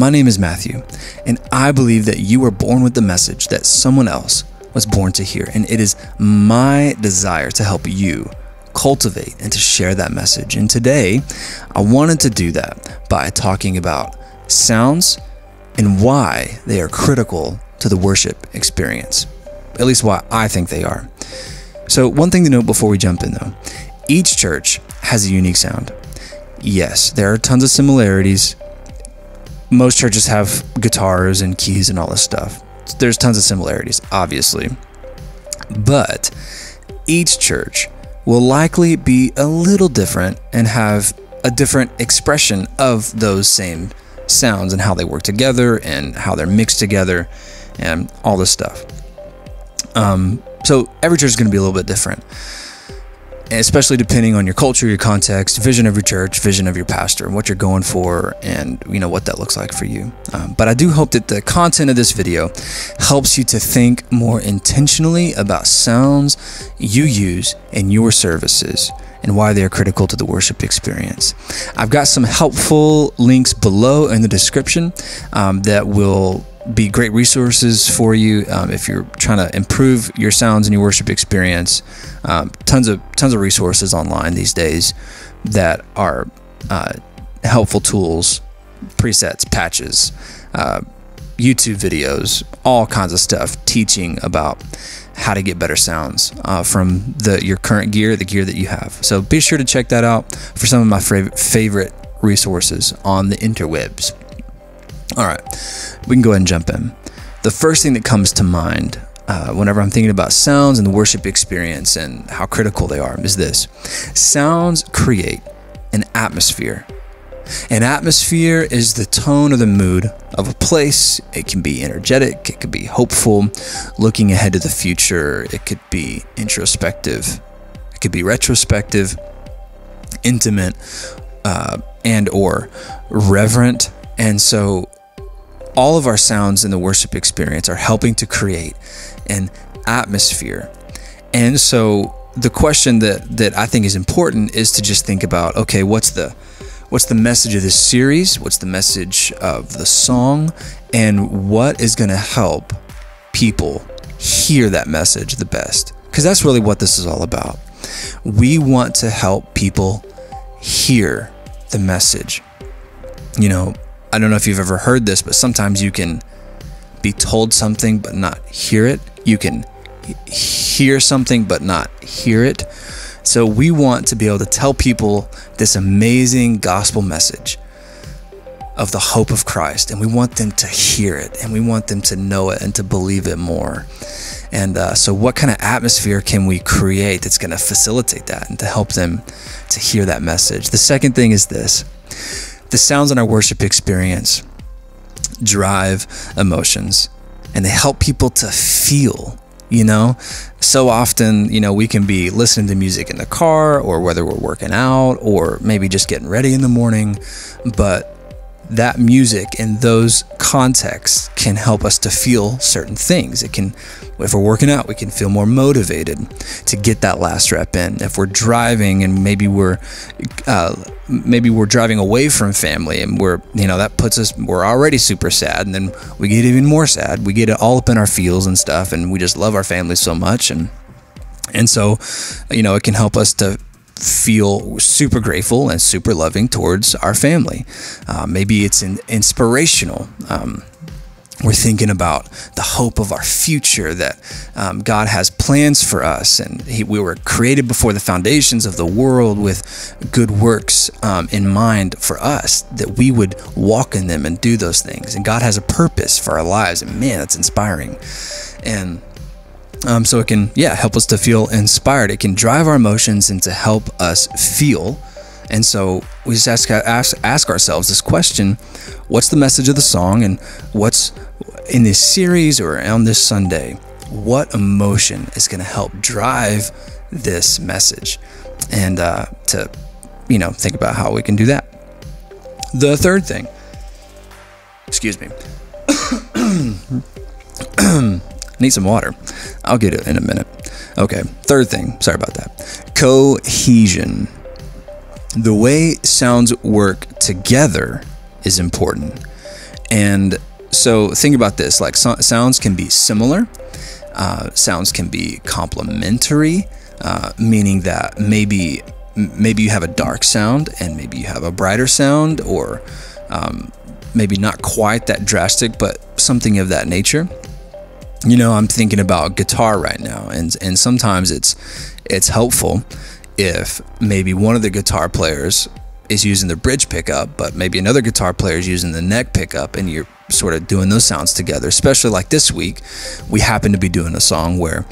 My name is Matthew, and I believe that you were born with the message that someone else was born to hear. And it is my desire to help you cultivate and to share that message. And today, I wanted to do that by talking about sounds and why they are critical to the worship experience. At least why I think they are. So, one thing to note before we jump in though each church has a unique sound. Yes, there are tons of similarities. Most churches have guitars and keys and all this stuff. There's tons of similarities, obviously. But each church will likely be a little different and have a different expression of those same sounds and how they work together and how they're mixed together and all this stuff. Um, so every church is going to be a little bit different especially depending on your culture, your context, vision of your church, vision of your pastor, and what you're going for, and you know what that looks like for you. Um, but I do hope that the content of this video helps you to think more intentionally about sounds you use in your services and why they are critical to the worship experience. I've got some helpful links below in the description um, that will be great resources for you um, if you're trying to improve your sounds and your worship experience. Um, tons of tons of resources online these days that are uh, helpful tools, presets, patches, uh, YouTube videos, all kinds of stuff teaching about how to get better sounds uh, from the your current gear, the gear that you have. So be sure to check that out for some of my favorite resources on the interwebs. All right, we can go ahead and jump in. The first thing that comes to mind uh, whenever I'm thinking about sounds and the worship experience and how critical they are is this sounds create an atmosphere. An atmosphere is the tone or the mood of a place. It can be energetic, it could be hopeful, looking ahead to the future, it could be introspective, it could be retrospective, intimate, uh, and or reverent. And so all of our sounds in the worship experience are helping to create an atmosphere. And so the question that that I think is important is to just think about okay, what's the what's the message of this series? What's the message of the song? And what is going to help people hear that message the best? Because that's really what this is all about. We want to help people hear the message. You know, I don't know if you've ever heard this, but sometimes you can be told something but not hear it. You can hear something but not hear it. So we want to be able to tell people this amazing gospel message of the hope of Christ, and we want them to hear it, and we want them to know it and to believe it more. And uh, so, what kind of atmosphere can we create that's going to facilitate that and to help them to hear that message? The second thing is this the sounds in our worship experience drive emotions and they help people to feel you know? So often you know we can be listening to music in the car or whether we're working out or maybe just getting ready in the morning but that music in those contexts can help us to feel certain things. It can, if we're working out, we can feel more motivated to get that last rep in. If we're driving and maybe we're, uh, maybe we're driving away from family and we're, you know, that puts us, we're already super sad and then we get even more sad. We get it all up in our feels and stuff and we just love our family so much and, and so, you know, it can help us to feel super grateful and super loving towards our family. Uh, maybe it's in, inspirational. Um, we're thinking about the hope of our future that um, God has plans for us, and he, we were created before the foundations of the world with good works um, in mind for us, that we would walk in them and do those things. And God has a purpose for our lives, and man, that's inspiring. And um, so it can, yeah, help us to feel inspired. It can drive our emotions and to help us feel. And so we just ask, ask, ask ourselves this question What's the message of the song? And what's in this series or on this Sunday? What emotion is going to help drive this message? And uh, to, you know, think about how we can do that. The third thing, excuse me. Need some water. I'll get it in a minute. Okay, third thing. Sorry about that. Cohesion. The way sounds work together is important. And so think about this like so- sounds can be similar, uh, sounds can be complementary, uh, meaning that maybe maybe you have a dark sound and maybe you have a brighter sound or um, maybe not quite that drastic but something of that nature you know i'm thinking about guitar right now and and sometimes it's it's helpful if maybe one of the guitar players is using the bridge pickup but maybe another guitar player is using the neck pickup and you're sort of doing those sounds together. Especially like this week we happen to be doing a song where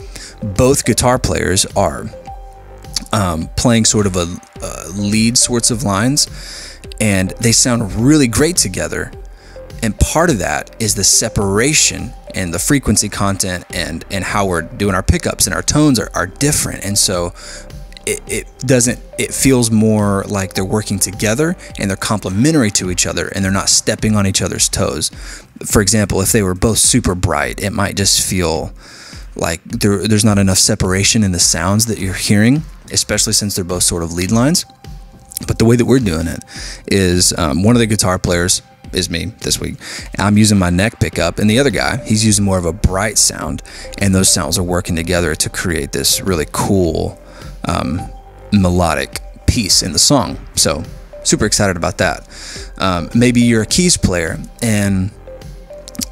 both guitar players are um, playing sort of a, a lead sorts of lines and they sound really great together and part of that is the separation and the frequency content and and how we're doing our pickups and our tones are, are different. And so it, it doesn't it feels more like they're working together and they're complementary to each other and they're not stepping on each other's toes. For example if they were both super bright it might just feel like there, there's not enough separation in the sounds that you're hearing especially since they're both sort of lead lines. But the way that we're doing it is um, one of the guitar players is me this week. I'm using my neck pickup, and the other guy, he's using more of a bright sound, and those sounds are working together to create this really cool um, melodic piece in the song. So, super excited about that. Um, maybe you're a keys player, and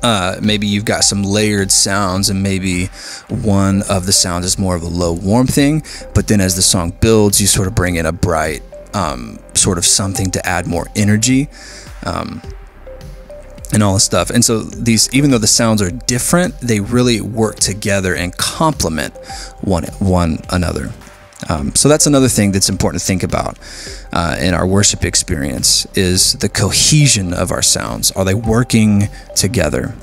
uh, maybe you've got some layered sounds, and maybe one of the sounds is more of a low warm thing, but then as the song builds, you sort of bring in a bright um, sort of something to add more energy. Um, and all this stuff. And so these, even though the sounds are different, they really work together and complement one one another. Um, so that's another thing that's important to think about uh, in our worship experience is the cohesion of our sounds. Are they working together?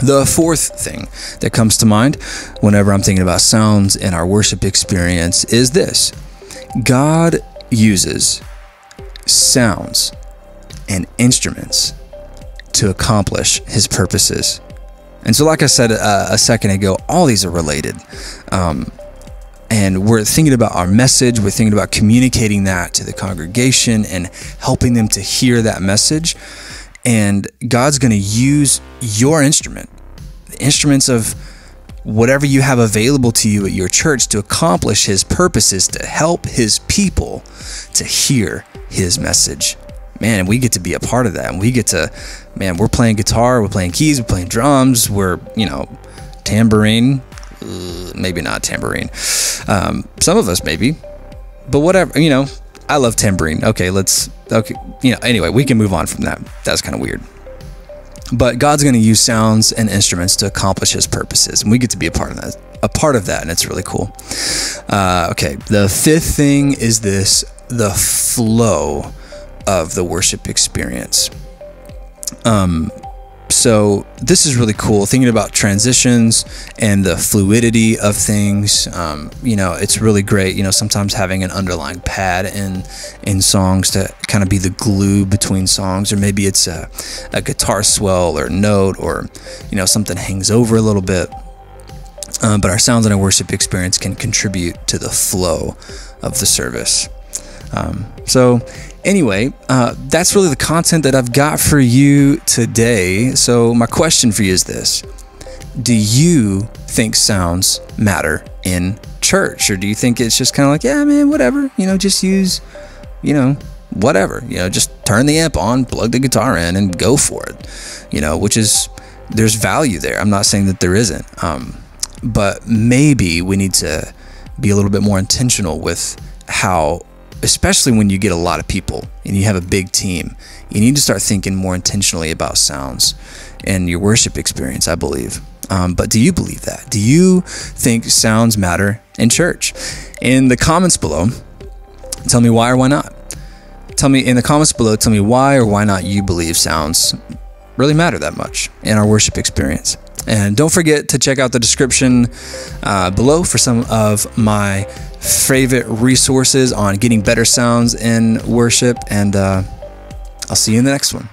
The fourth thing that comes to mind whenever I'm thinking about sounds in our worship experience is this God uses sounds and instruments to accomplish his purposes. And so, like I said uh, a second ago, all these are related. Um, and we're thinking about our message, we're thinking about communicating that to the congregation and helping them to hear that message. And God's going to use your instrument, the instruments of whatever you have available to you at your church to accomplish his purposes, to help his people to hear his message man, we get to be a part of that. And we get to, man, we're playing guitar, we're playing keys, we're playing drums, we're, you know, tambourine, uh, maybe not tambourine. Um, some of us maybe, but whatever, you know, I love tambourine. Okay, let's, okay, you know, anyway, we can move on from that. That's kind of weird. But God's going to use sounds and instruments to accomplish his purposes. And we get to be a part of that, a part of that. And it's really cool. Uh, okay. The fifth thing is this the flow of the worship experience. Um, so this is really cool thinking about transitions and the fluidity of things. Um, you know it's really great you know sometimes having an underlying pad in in songs to kind of be the glue between songs or maybe it's a, a guitar swell or note or you know something hangs over a little bit. Um, but our sounds and our worship experience can contribute to the flow of the service. Um, so anyway, uh, that's really the content that I've got for you today. So, my question for you is this Do you think sounds matter in church? Or do you think it's just kind of like, yeah, man, whatever, you know, just use, you know, whatever, you know, just turn the amp on, plug the guitar in, and go for it, you know, which is, there's value there. I'm not saying that there isn't. Um, but maybe we need to be a little bit more intentional with how especially when you get a lot of people and you have a big team, you need to start thinking more intentionally about sounds and your worship experience, I believe. Um, but do you believe that? Do you think sounds matter in church? In the comments below, tell me why or why not. Tell me in the comments below, tell me why or why not you believe sounds really matter that much in our worship experience. And don't forget to check out the description uh, below for some of my favorite resources on getting better sounds in worship. And uh, I'll see you in the next one.